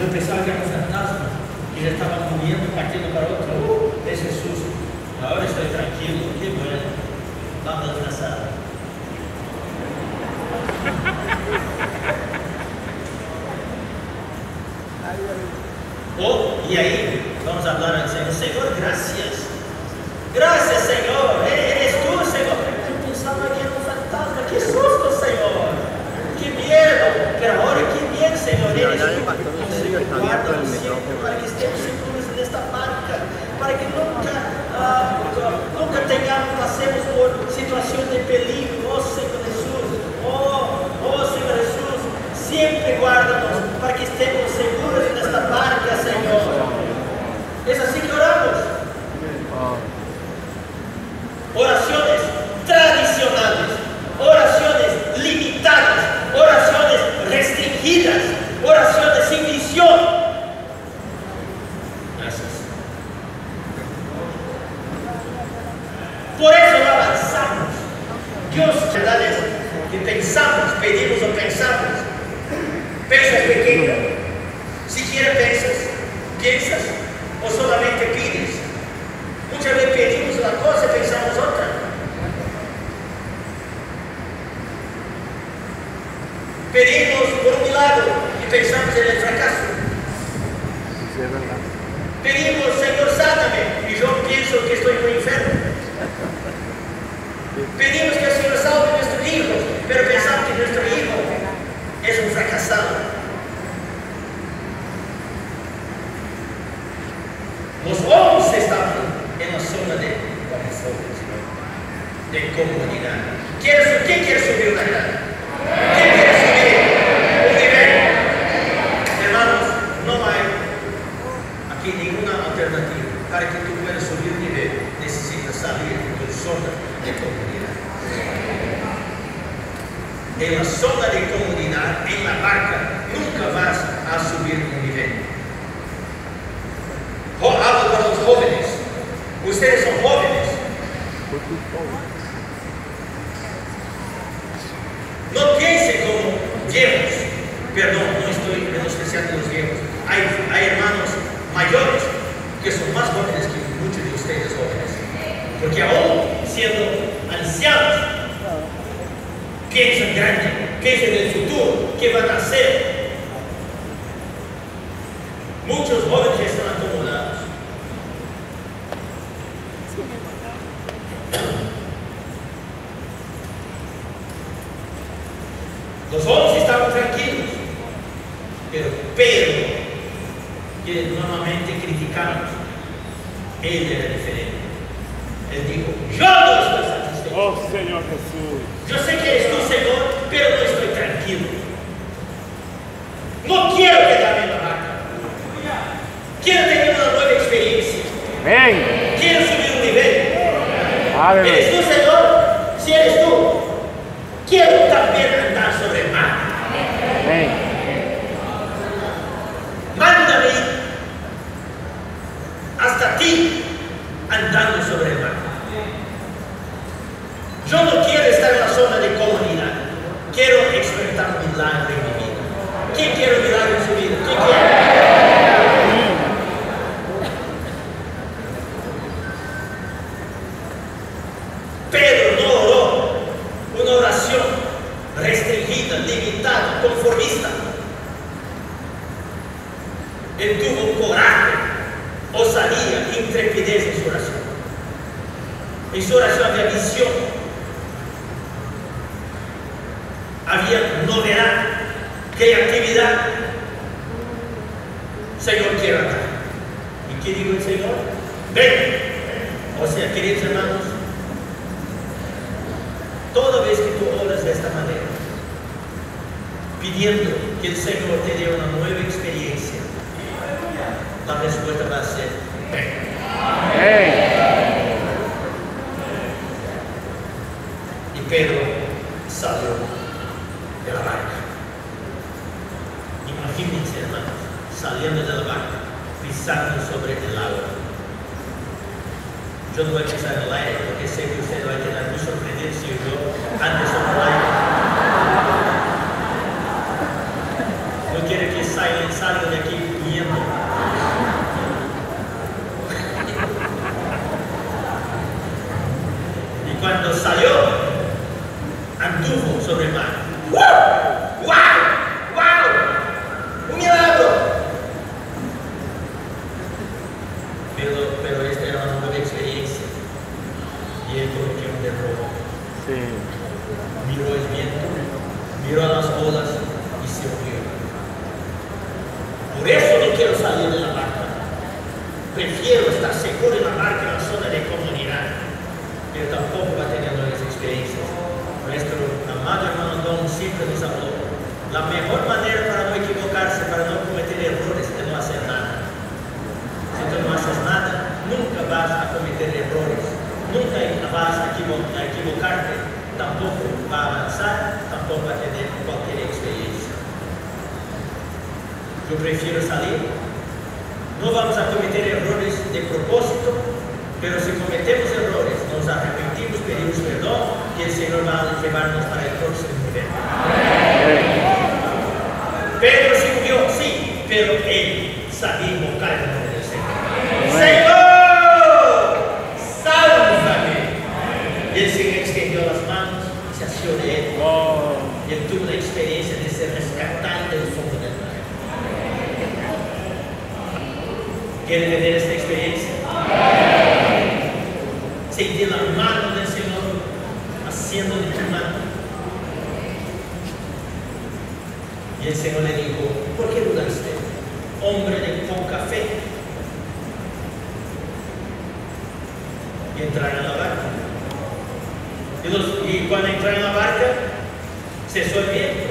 Eu pensava que era um fantasma que já estava morrendo, partindo para outro. Esse susto. Agora estou tranquilo, que bueno. Vamos descansar. Oh, e aí, vamos falar ao Senhor, graças. Graças, Senhor. Eres tu, Senhor. Eu pensava que era um fantasma. Que susto, Senhor. Que medo. Pero agora, que medo, Senhor. Eres tu. Guarda-nos sempre para que estejamos seguros nesta barca. Para que nunca, ah, nunca tenhamos, passemos por situações Dios, verdades que pensamos, pedimos o pensamos. Pensas pequeño, siquiera pensas, piensas o solamente pides. Muchas veces pedimos una cosa y pensamos otra. Pedimos por un lado y pensamos en el fracaso. Es verdad. Pedimos, Señor, sáname, y yo pienso que estoy muy enfermo. Pedimos de comunidade. Quer, quem quer subir na grade? Quem quer subir o nível? Hermanos, não há aqui nenhuma alternativa. Para que tu puedas subir o nível, necessitas sair da zona de comunidade. Em uma zona de comunidade, em uma barca, nunca vas a subir um nível. Hablo para os jóvenes. Ustedes são jóvenes. Perdón, no estoy menospreciando los viejos. Hay, hermanos mayores que son más jóvenes que muchos de ustedes jóvenes. Porque aún siendo ancianos, piensan grande, piensan en el futuro, qué van a hacer. Muchos jóvenes están acomodados. Los jóvenes estaban tranquilos. Pero Pedro, que normalmente criticamos, ele era diferente. Ele dijo: Eu não estou satisfeito. Oh Senhor Jesus. Eu sei que eres tu, Senhor, pero não estou tranquilo. Não quero quedarme na barca. Quero ter uma nova experiência. Vem. Quero Él tuvo coraje, osadía, intrepidez en su oración. En su oración había visión, había novedad, creatividad. Señor, quiero acá. ¿Y qué dijo el Señor? Ven. O sea, queridos hermanos, Toda vez que tú oras de esta manera, pidiendo que el Señor te dé una nueva experiencia, la respuesta va a ser. Vem. Y Pedro salió de la barca. Imagínense, hermanos, saliendo de la barca, pisando sobre agua. Yo no voy a pisar el aire porque sé que usted va a quedar muy sorprendido si yo ando sobre Salió, anduvo sobre el mar. ¡Wow! ¡Wow! ¡Wow! ¡Un milagro! Pero, pero esta era una nueva experiencia. Y él cometió un error. Sim. Miró el viento, miró las olas y se hundió. Por eso no quiero salir de la barca. Prefiero estar seguro en la barca La mejor manera para no equivocarse, para no cometer errores, es no hacer nada. Si tú no haces nada, nunca vas a cometer errores, nunca vas a, equivo- a equivocarte, tampoco va a avanzar, tampoco va a tener cualquier experiencia. Yo prefiero salir. No vamos a cometer errores de propósito, pero si cometemos errores, nos arrepentimos, pedimos perdón y el Señor va a llevarnos para el próximo nivel. Pedro se hundió, sí, pero él sabía invocar el nombre del Señor. ¡Señor! ¡Sálvame! Y Señor extendió las manos y se asió de él. Y él tuvo la experiencia de ser rescatado del fondo del mar. ¿Quiere tener esta experiencia? Sentir la mano del Señor haciendo de tu mano. Y el Señor le dijo, ¿por qué dudaste? Hombre de poca fe. Y entraron en la barca. Y, los- y cuando la barca, cesó el viento.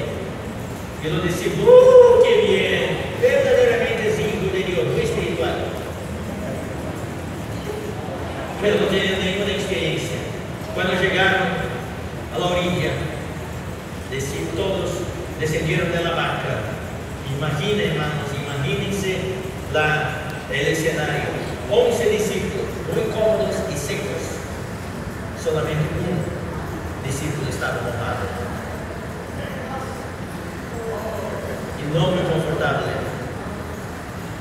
Y los discípulos, ¡uh, qué bien! Verdaderamente es hijo de Dios, espiritual. Pero no tenían ninguna experiencia. Cuando llegaron a la orilla, deci- todos descendieron de la barca. Imaginen, hermanos, imagínense la, el escenario. 11 discípulos, muy cómodos y secos. Solamente un discípulo estaba mojado. Y no muy confortable.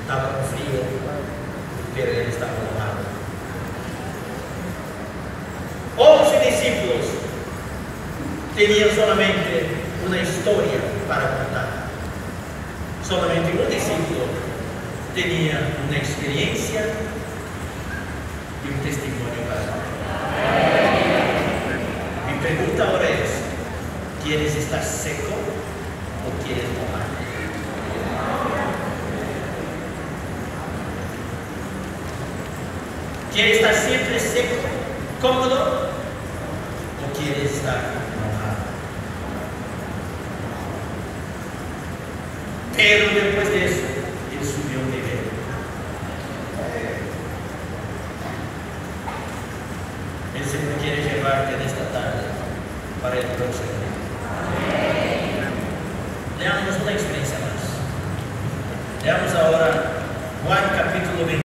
Estaba con frío, pero él estaba mojado. 11 discípulos tenían solamente una historia para contar. Solamente un discípulo tenía una experiencia y un testimonio para. Mi pregunta ahora es, ¿quieres estar seco o quieres mojar? ¿Quieres estar siempre seco, cómodo o quieres estar Pero después de eso, él subió un nivel. El Señor quiere llevarte en esta tarde para el próximo. Leamos una experiencia más. Leamos ahora Juan capítulo 20.